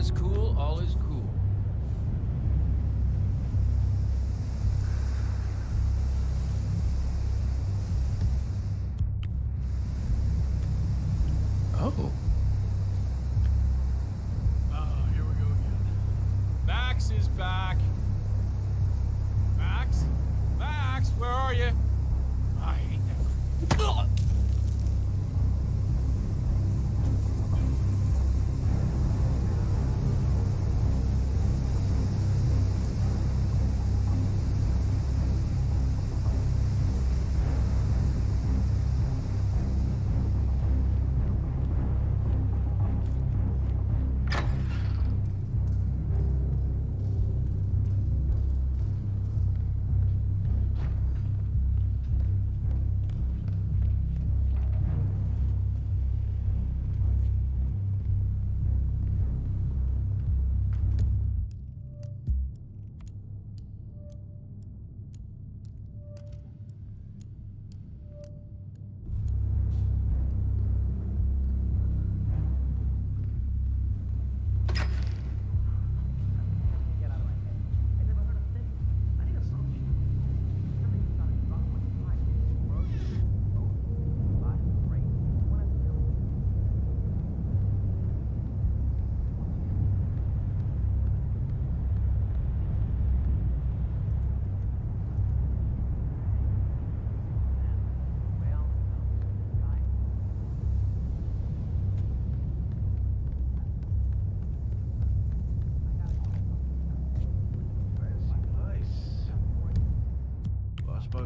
is cool, all is cool.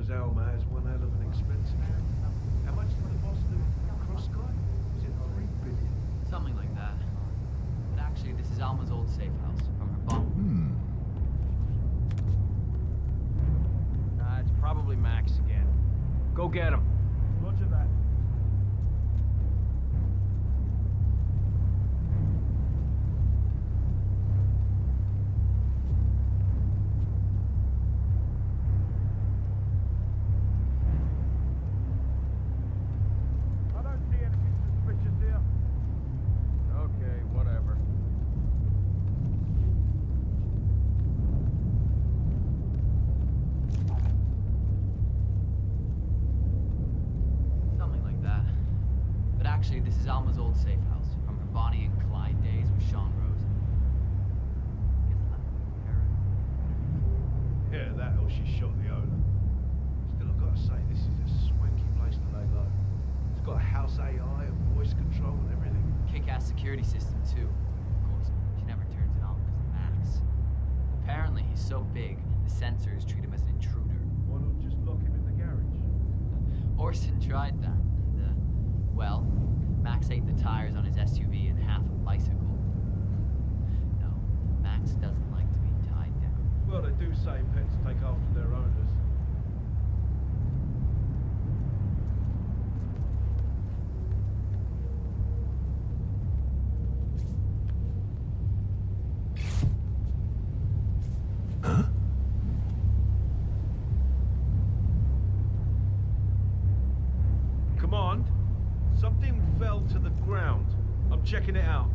Well, I Alma has one hell of an expensive. How much did the Boston Cross guy? Was it three billion? Something like that. But actually, this is Alma's old safe house from her bunk. Uh, it's probably Max again. Go get him. Is Alma's old safe house from her Bonnie and Clyde days with Sean Rose. Guess left with Karen. Yeah, that or she shot the owner. Still, I've got to say, this is a swanky place to lay low. It's got a house AI and voice control and everything. Kick-ass security system too. Of course, she never turns it on because of Max. Apparently, he's so big, the sensors treat him as an intruder. Why not just lock him in the garage? Orson tried that, and, uh, well, Max ate the tires on his SUV and half a bicycle. No, Max doesn't like to be tied down. Well, they do say pets take after their owners. Command, something fell to the ground. I'm checking it out.